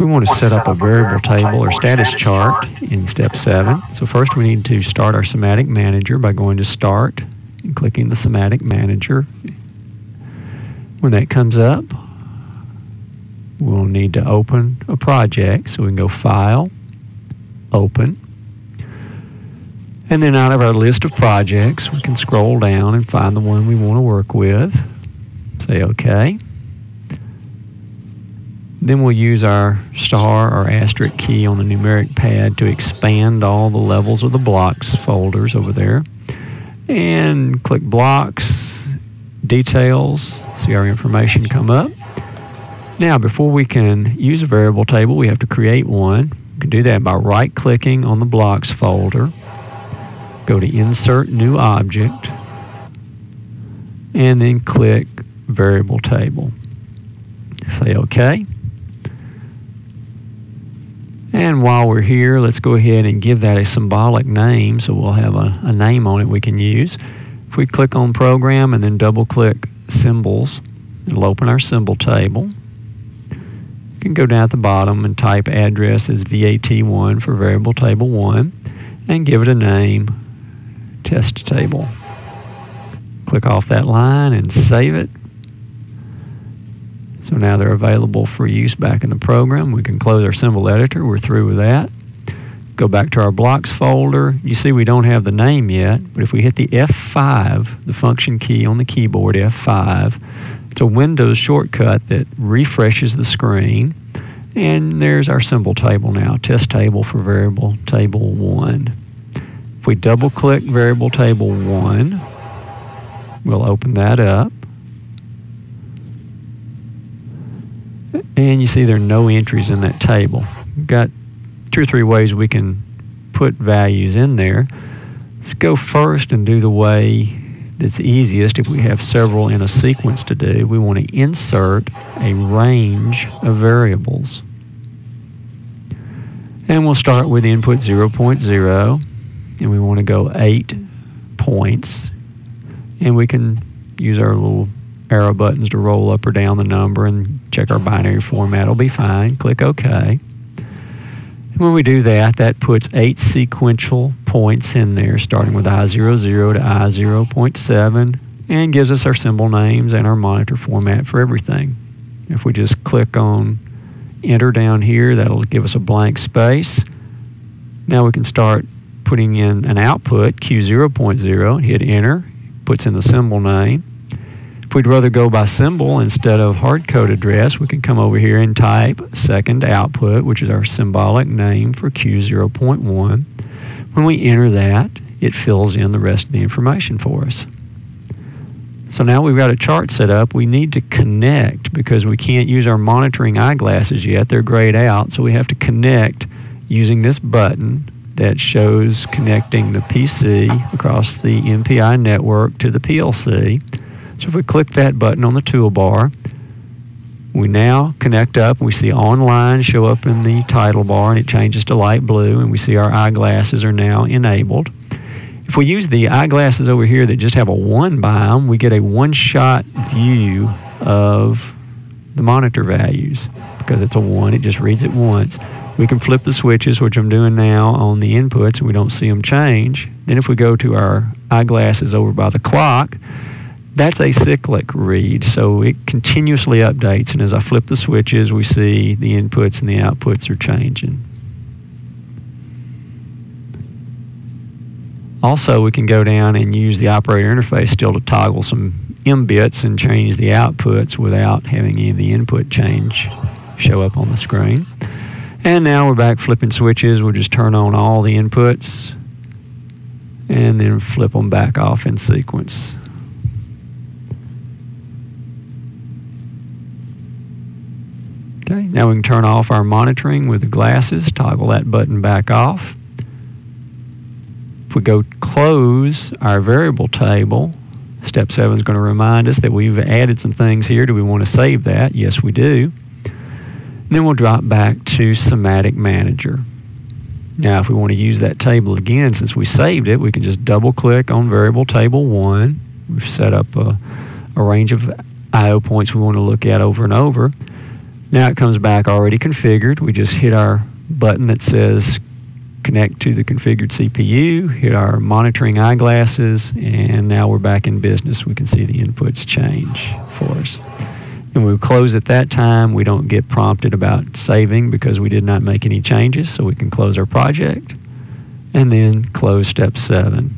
We want to set up a variable table or status chart in step seven. So first we need to start our Simatic Manager by going to Start and clicking the Simatic Manager. When that comes up, we'll need to open a project. So we can go File, Open. And then out of our list of projects, we can scroll down and find the one we want to work with. Say OK. Then we'll use our star or asterisk key on the numeric pad to expand all the levels of the blocks folders over there. And click blocks, details, see our information come up. Now, before we can use a variable table, we have to create one. We can do that by right clicking on the blocks folder, go to insert new object, and then click variable table. Say OK. And while we're here, let's go ahead and give that a symbolic name so we'll have a, a name on it we can use. If we click on Program and then double click Symbols, it'll open our symbol table. You can go down at the bottom and type address as VAT1 for variable table 1 and give it a name, test table. Click off that line and save it. So now they're available for use back in the program. We can close our symbol editor. We're through with that. Go back to our blocks folder. You see we don't have the name yet, but if we hit the F5, the function key on the keyboard, F5, it's a Windows shortcut that refreshes the screen. And there's our symbol table now, test table for variable table 1. If we double click variable table 1, we'll open that up. And you see there are no entries in that table. Got two or three ways we can put values in there. Let's go first and do the way that's easiest if we have several in a sequence to do. We want to insert a range of variables. And we'll start with input 0.0 and we want to go 8 points and we can use our little arrow buttons to roll up or down the number and check our binary format. It'll be fine. Click OK. And when we do that, that puts eight sequential points in there, starting with I00 to I0.7, and gives us our symbol names and our monitor format for everything. If we just click on enter down here, that'll give us a blank space. Now we can start putting in an output, Q0.0, hit enter, puts in the symbol name. If we'd rather go by symbol instead of hard code address, we can come over here and type second output, which is our symbolic name for Q0.1. When we enter that, it fills in the rest of the information for us. So now we've got a chart set up. We need to connect because we can't use our monitoring eyeglasses yet. They're grayed out, so we have to connect using this button that shows connecting the PC across the MPI network to the PLC. So if we click that button on the toolbar, we now connect up. We see online show up in the title bar and it changes to light blue and we see our eyeglasses are now enabled. If we use the eyeglasses over here that just have a 1 by them, we get a one-shot view of the monitor values. Because it's a 1, it just reads it once. We can flip the switches, which I'm doing now on the inputs, and we don't see them change. Then if we go to our eyeglasses over by the clock, that's a cyclic read, so it continuously updates. And as I flip the switches, we see the inputs and the outputs are changing. Also, we can go down and use the operator interface still to toggle some M bits and change the outputs without having any of the input change show up on the screen. And now we're back flipping switches. We'll just turn on all the inputs and then flip them back off in sequence. Okay, now we can turn off our monitoring with the glasses, toggle that button back off. If we go close our variable table, step 7 is going to remind us that we've added some things here. Do we want to save that? Yes, we do. And then we'll drop back to Simatic Manager. Now, if we want to use that table again, since we saved it, we can just double click on variable table 1. We've set up a, a range of I.O. points we want to look at over and over. Now it comes back already configured. We just hit our button that says connect to the configured CPU, hit our monitoring eyeglasses, and now we're back in business. We can see the inputs change for us. And we close at that time. We don't get prompted about saving because we did not make any changes, so we can close our project and then close step seven.